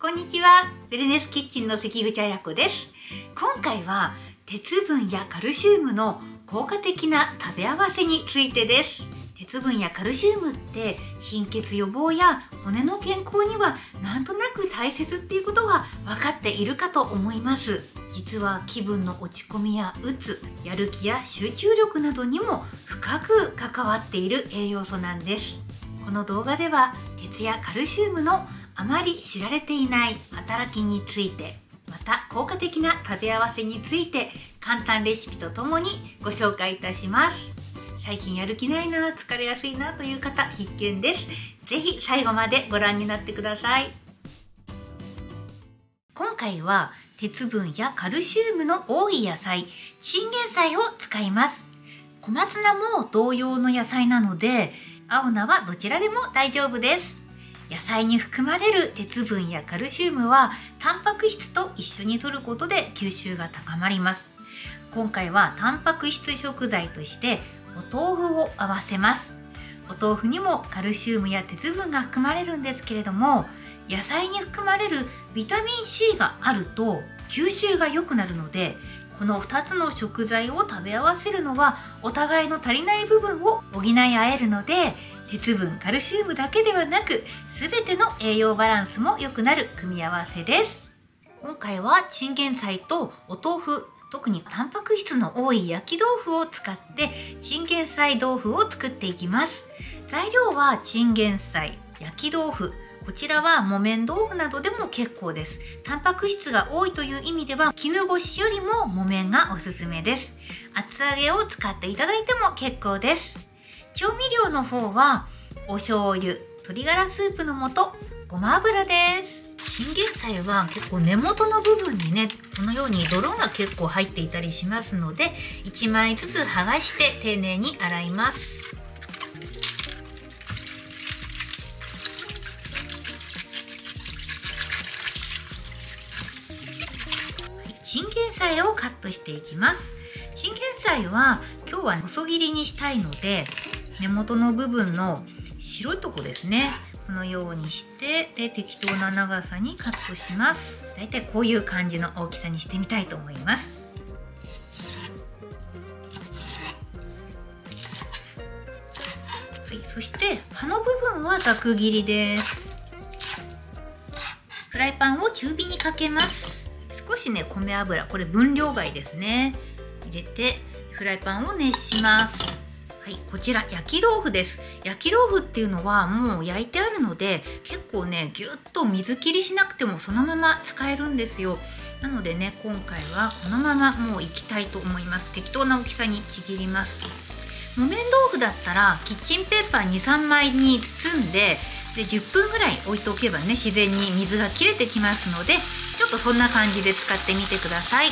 こんにちは。ウェルネスキッチンの関口彩子です。今回は鉄分やカルシウムの効果的な食べ合わせについてです。鉄分やカルシウムって貧血予防や骨の健康にはなんとなく大切っていうことは分かっているかと思います実は気分の落ち込みやうつやる気や集中力などにも深く関わっている栄養素なんですこの動画では鉄やカルシウムのあまり知られていない働きについてまた効果的な食べ合わせについて簡単レシピとともにご紹介いたします。最近やる気ないな疲れやすいなという方必見です。是非最後までご覧になってください。今回は鉄分やカルシウムの多い野菜チンゲン菜を使います。小松菜も同様の野菜なので青菜はどちらでも大丈夫です。野菜に含まれる鉄分やカルシウムはタンパク質と一緒に摂ることで吸収が高まります。今回はタンパク質食材としてお豆腐を合わせます。お豆腐にもカルシウムや鉄分が含まれるんですけれども野菜に含まれるビタミン C があると吸収が良くなるのでこの2つの食材を食べ合わせるのはお互いの足りない部分を補い合えるので鉄分カルシウムだけではなく全ての栄養バランスも良くなる組み合わせです。今回はチンゲン菜とお豆腐特にタンパク質の多い焼き豆腐を使ってチンゲン菜豆腐を作っていきます。材料はチンゲン菜焼き豆腐。こちらは木綿豆腐などでも結構です。タンパク質が多いという意味では絹ごしよりも木綿がおすすめです。厚揚げを使っていただいても結構です。調味料の方はお醤油鶏ガラスープの素ごま油です。チンゲン菜は結構根元の部分にねこのように泥が結構入っていたりしますので1枚ずつ剥がして丁寧に洗います。チンゲン菜をカットしていきます。チンゲン菜は今日は細切りにしたいので根元の部分の白いとこですね。このようにしてで適当な長さにカットします。だいたいこういう感じの大きさにしてみたいと思います。はい、そして葉の部分はざく切りです。フライパンを中火にかけます。少しね米油これ分量外ですね。入れてフライパンを熱します。はい、こちら焼き豆腐です。焼き豆腐っていうのはもう焼いてあるので結構ねぎゅっと水切りしなくてもそのまま使えるんですよ。なのでね今回はこのままもういきたいと思います。適当な大きさにちぎります。木綿豆腐だったらキッチンペーパー23枚に包んでで10分ぐらい置いておけばね自然に水が切れてきますのでちょっとそんな感じで使ってみてください。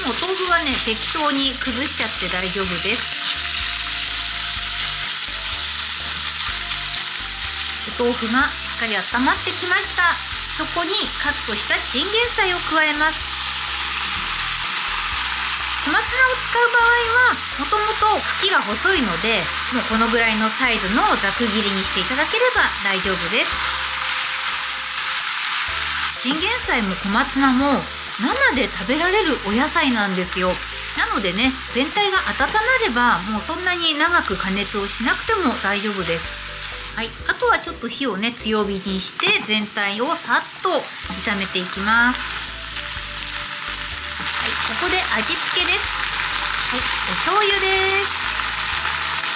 もう豆腐はね適当に崩しちゃって大丈夫です。お豆腐がしっかり温まってきました。そこにカットしたチンゲン菜を加えます。小松菜を使う場合はもともと茎が細いのでもうこのぐらいのサイズのざく切りにしていただければ大丈夫です。チンゲン菜も小松菜も生で食べられるお野菜なんですよ。なのでね全体が温まればもうそんなに長く加熱をしなくても大丈夫です。はい、あとはちょっと火をね強火にして全体をさっと炒めていきます。ここで味付けです。はいお醤油です。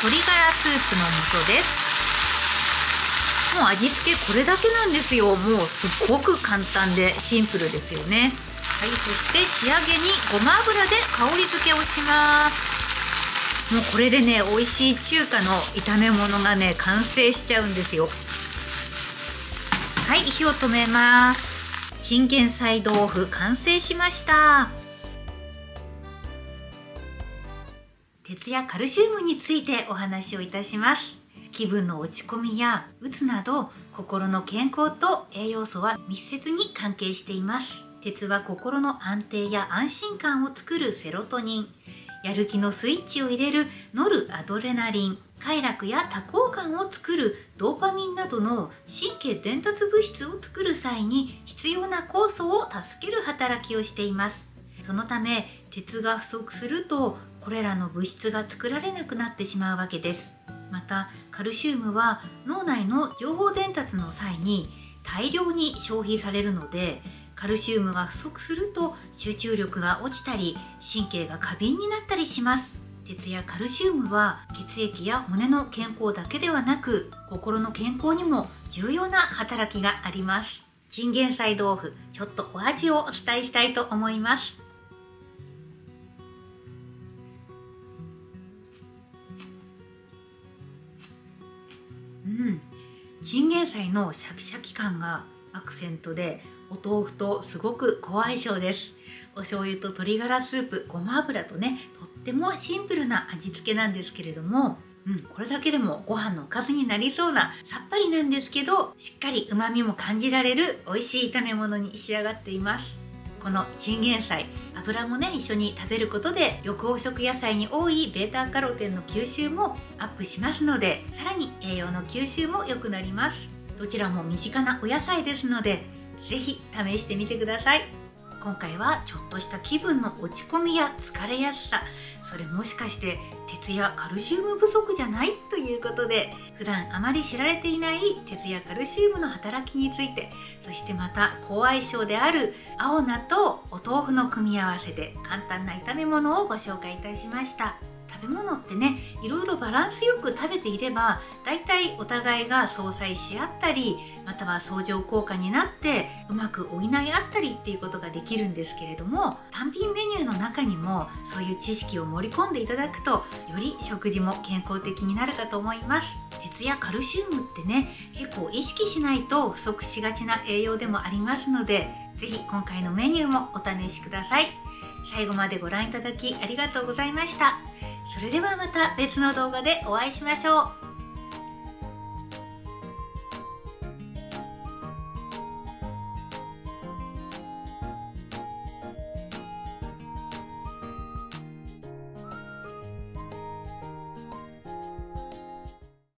鶏ガラスープの素です。もう味付けこれだけなんですよ。もうすっごく簡単でシンプルですよね。はいそして仕上げにごま油で香り付けをします。もうこれでね美味しい中華の炒め物がね完成しちゃうんですよ。はい火を止めます。チンゲン菜豆腐完成しました。鉄やカルシウムについてお話をいたします。気分の落ち込みやうつなど心の健康と栄養素は密接に関係しています。鉄は心の安定や安心感を作るセロトニン。やる気のスイッチを入れるノルアドレナリン。快楽や多幸感を作るドーパミンなどの神経伝達物質を作る際に必要な酵素を助ける働きをしています。そのため鉄が不足するとこれらの物質が作られなくなってしまうわけです。またカルシウムは脳内の情報伝達の際に大量に消費されるのでカルシウムが不足すると集中力が落ちたり神経が過敏になったりします。鉄やカルシウムは血液や骨の健康だけではなく心の健康にも重要な働きがあります。チンゲン菜豆腐ちょっとお味をお伝えしたいと思います。チンゲン菜のシャキシャキ感がアクセントでお豆腐とすごく好相性です。お醤油と鶏ガラスープごま油とねとってもシンプルな味付けなんですけれどもうん、これだけでもご飯のおかずになりそうなさっぱりなんですけどしっかり旨味も感じられる美味しい炒め物に仕上がっています。このチンゲン菜油もね一緒に食べることで緑黄色野菜に多い β カロテンの吸収もアップしますのでさらに栄養の吸収も良くなります。どちらも身近なお野菜ですので是非試してみてください。今回はちょっとした気分の落ち込みや疲れやすさそれもしかして鉄やカルシウム不足じゃない？ということで普段あまり知られていない鉄やカルシウムの働きについてそしてまた好相性である青菜とお豆腐の組み合わせで簡単な炒め物をご紹介いたしました。食べ物ってねいろいろバランスよく食べていればだいたいお互いが相殺し合ったりまたは相乗効果になってうまく補い合ったりっていうことができるんですけれども単品メニューの中にもそういう知識を盛り込んでいただくとより食事も健康的になるかと思います鉄やカルシウムってね結構意識しないと不足しがちな栄養でもありますので是非今回のメニューもお試しください最後までご覧いただきありがとうございました。それではまた別の動画でお会いしましょう。